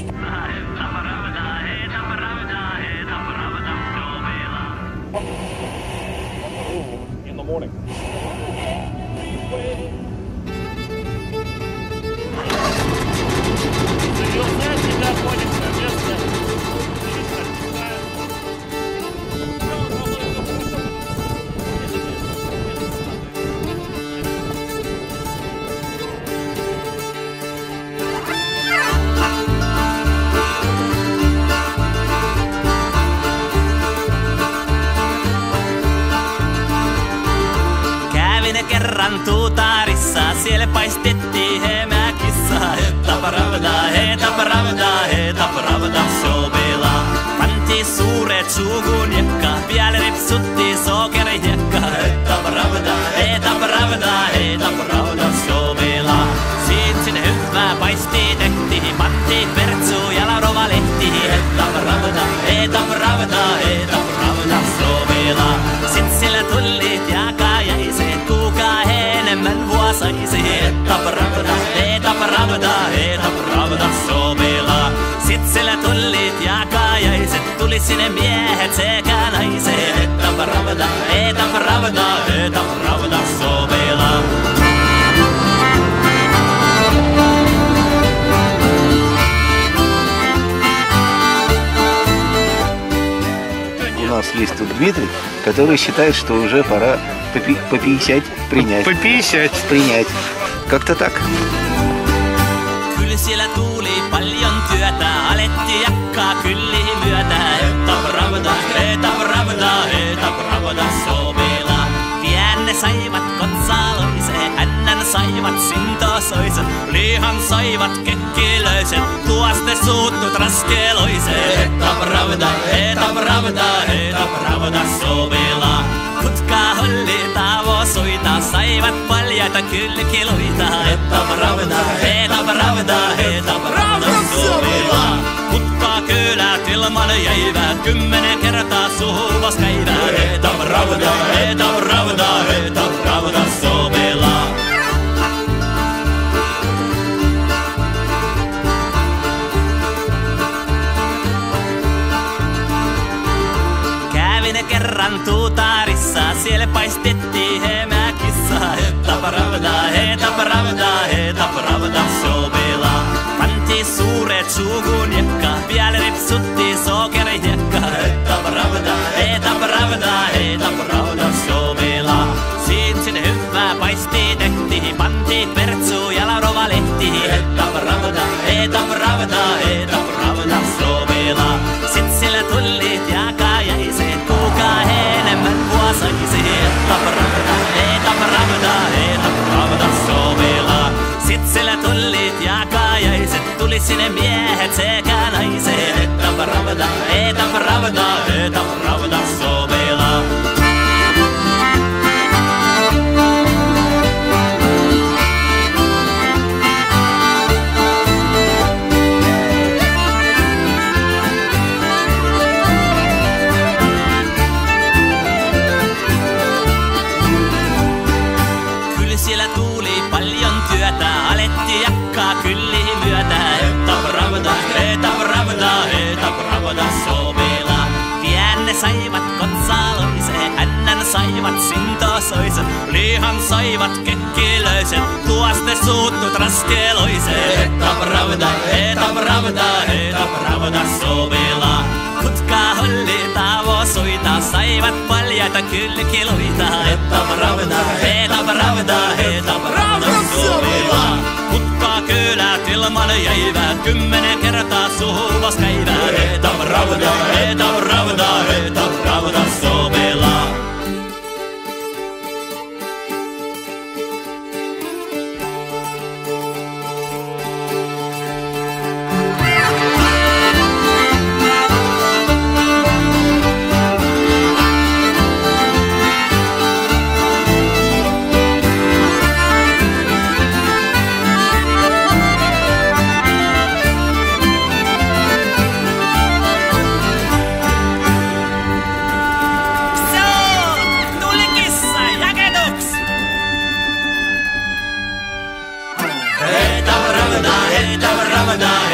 Nice. Tuutarissa, siellä paistettiin hemää kissaa. Että pravda, että pravda, että pravda sobela. Panti suuret suugun jekka, vielä ripsutti sokeri jekka. Että pravda, että pravda, että pravda sobela. Että pravda, että pravda sobela. Sit sillä tullit ja kajaiset, tuli sinne miehet sekä naiset. Että pravda, että pravda, että pravda sobela. У нас есть тут Дмитрий, который считает, что уже пора по, пи- по 50 принять. По 50. Принять. Как-то так. Kyllä siellä tuli paljon työtä, alettiin jakkaa kyllihin myötä. Eta pravda, eta pravda, eta pravda sobela. Pienne saivat kotsaloisen, hännän saivat sintosoisen. Lihan saivat kekkilöisen, tuoste suuttut raskeloisen. Eta pravda, eta pravda, eta pravda sobela. Kutka holli tavosoita, saivat paljaita kylkiluita. Että pravda, eta pravda, eta pravda sobela. Kutka kylät ilman jäivät, kymmenen kertaa suhuvas käivät. Eta pravda, eta pravda, eta pravda. Kävin kerran tuutarissa, siellä paistettiin Että pravda, että pravda, että pravda sobela. Panti suuret suugun jekka, vielä ripsutti sokeri jekka. Että pravda, että pravda, että pravda sobela. Siin sinne hyvää paisti tehtiin, panti pertsu ja laurova lehti. Että pravda, että pravda, että pravda sobela. Sit sillä tullit ja sinne miehet sekä naiset. Että pravda, että pravda, että pravda sobela. Kyllä siellä tuli paljon työtä, alettiin jakkaa kyllihin myötä. Että pravda, että pravda, että pravda sobela. Pienne saivat kotsaloisen, hännän saivat sintosoisen. Lihan saivat kekkilöisen, tuoste suuttut raskeloisen. Että pravda, että pravda, että pravda sobela. Kutka holli tavosoita, saivat paljaita kylkiluita. Että pravda, että pravda, että pravda sobela. Kutka kylät ilman jäivät, kymmenen kertaa suhuvas käivät. Että pravda, että Ramadan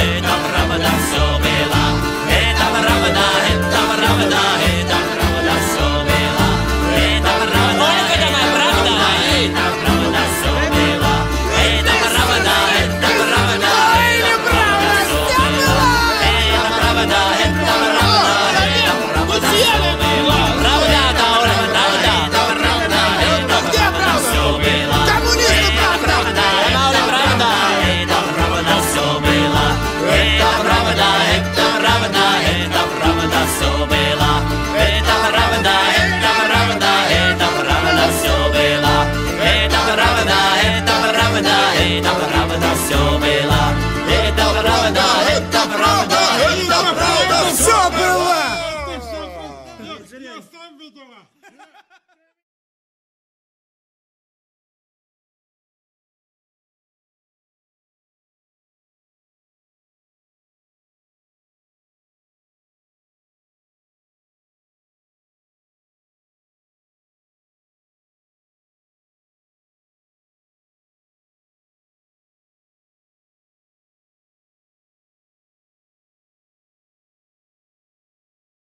Это правда, это правда, это правда, все было. Это правда, это правда, это правда, все было. Это правда, это правда, это правда, все было. Это правда, это правда, это правда, все было.